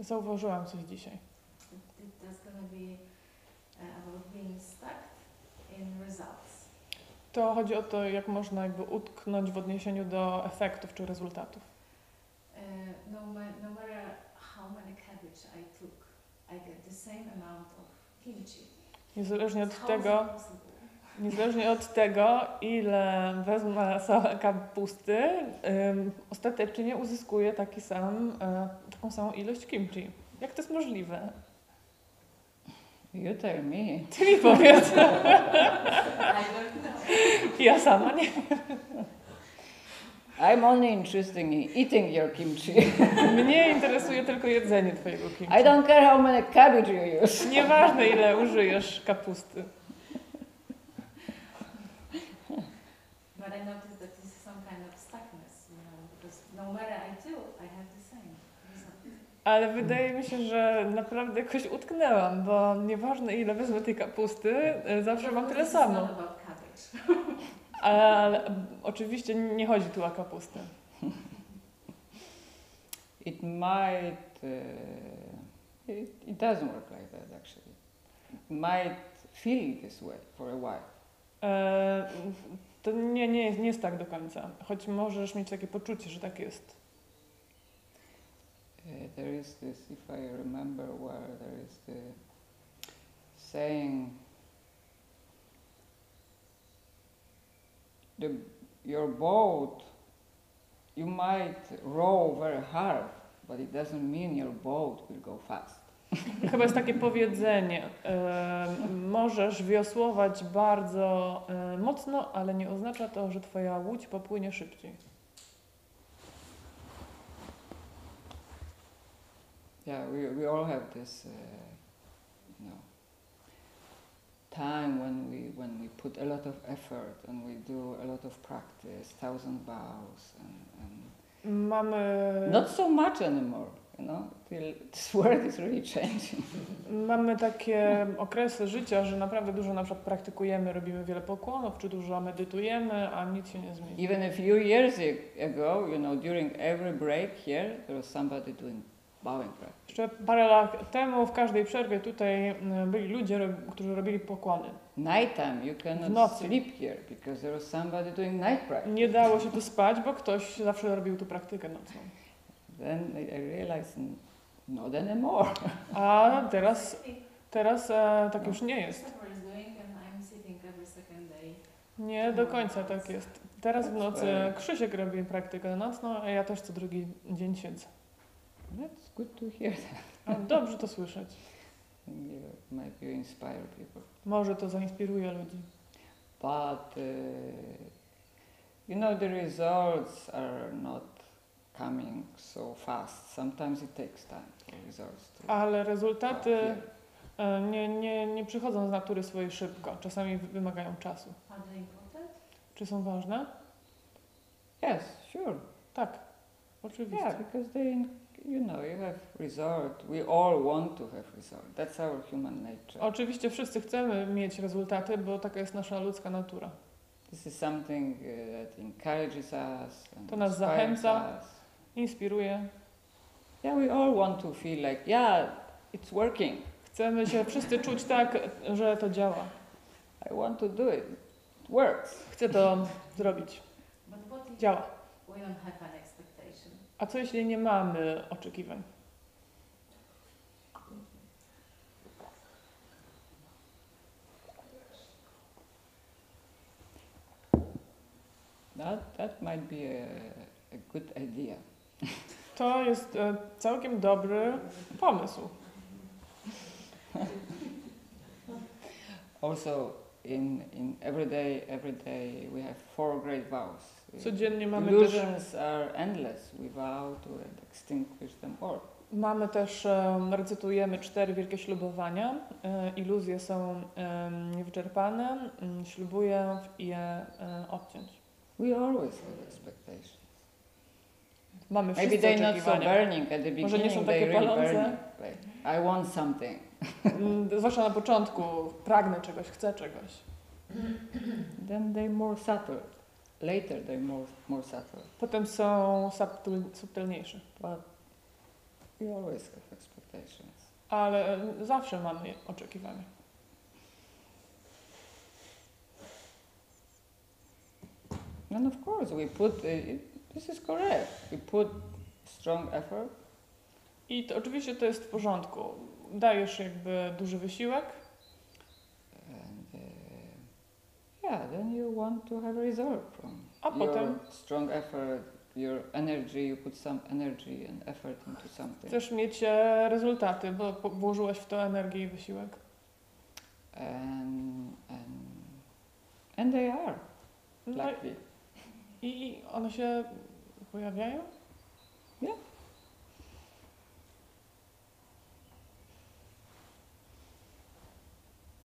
Zauważyłam coś dzisiaj. To chodzi o to, jak można jakby utknąć w odniesieniu do efektów czy rezultatów. No. Niezależnie od tego? Niezależnie od tego, ile wezmę sa- kapusty, ym, ostatecznie uzyskuję taki sam, e, taką samą ilość kimchi. Jak to jest możliwe? You tell me. Ty mi powiedz. I don't know. Ja sama nie. I'm only interested in eating your kimchi. Mnie interesuje tylko jedzenie twojego kimchi. I don't care how many cabbage you use. Nieważne ile użyjesz kapusty. But I noticed that this is some kind of stuckness, you know, because no matter I do, I have the same result. Ale wydaje mi się, że naprawdę jakoś utknęłam, bo nieważne ile wezmę tej kapusty, y, zawsze mam tyle samo. Ale mm, oczywiście nie chodzi tu o kapustę. It might. Uh, it, it doesn't work like that actually. It might feel this way for a while. E, To nie, nie, jest, nie jest tak do końca, choć możesz mieć takie poczucie, że tak jest. Uh, there is this, if I remember well, there is the saying the, your boat, you might row very hard, but it doesn't mean your boat will go fast. Chyba jest takie powiedzenie, e, możesz wiosłować bardzo e, mocno, ale nie oznacza to, że twoja łódź popłynie szybciej. Yeah, we, we all have this, uh, you know, time when we when we put a lot of effort and we do a lot of practice, thousand vows, and, and Mamy, not so much anymore. You know, till this world is really changing. mamy takie okresy życia, że naprawdę dużo na przykład praktykujemy, robimy wiele pokłonów, czy dużo medytujemy, a nic się nie zmieni. Even a few years ago, you know, during every break here, there was somebody doing bowing practice. Jeszcze parę lat temu w każdej przerwie tutaj mm, byli ludzie, którzy robili pokłony. Nighttime, you W cannot sleep here because there was somebody doing night practice. Nie dało się tu spać, bo ktoś zawsze robił tu praktykę nocną. Then I I realized, not anymore. A teraz, teraz e, tak już nie jest. Trevor is doing and I'm sitting every second day. Nie do końca tak jest. Teraz w nocy Krzysiek robi praktykę nocną, a ja też co drugi dzień siedzę. That's good to hear. A dobrze to słyszeć. You inspire people. Może to zainspiruje ludzi. But uh, you know the results are not coming so fast. Sometimes it takes time for results to Ale rezultaty appear. e, nie, nie, nie przychodzą z natury swojej szybko. Czasami wymagają czasu. Are they important? Czy są ważne? Yes, sure. Tak, oczywiście. Yeah, because they, you know, you have result. We all want to have result. That's our human nature. Oczywiście wszyscy chcemy mieć rezultaty, bo taka jest nasza ludzka natura. This is something uh, that encourages us and To nas inspires zachęca. us. Inspiruje. Yeah, we all want to feel like, yeah, it's working. Chcemy się wszyscy czuć tak, że to działa. I want to do it. It works. Chcę to zrobić. Działa. A co jeśli nie mamy oczekiwań? That that might be a, a good idea. To jest e, całkiem dobry pomysł. Also, in in every day, every day we have four great vows. Codziennie mamy też, Illusions are endless. We vow to extinguish them all. mamy też e, recytujemy cztery wielkie ślubowania. E, Iluzje są niewyczerpane. Mm, Ślubuję je odciąć. We always have expectations. Mamy Maybe wszyscy they're not so burning at the Może nie są beginning. takie They really palące. Like, I want something. Mm, Zwłaszcza na początku pragnę czegoś, chcę czegoś. Then they're more subtle. Later they're more more subtle. Potem są subtil, subtelniejsze. But We always have expectations. ale zawsze mamy oczekiwania. And of course, we put, uh, this is correct, we put strong effort I to, oczywiście to jest w porządku. Dajesz jakby duży wysiłek, and uh, yeah, then you want to have a result from a your potem strong effort, your energy, you put some energy and effort into something. chcesz mieć e, rezultaty, bo po- włożyłeś w to energię i wysiłek. And, and, and they are, No likely. I one się pojawiają? Nie?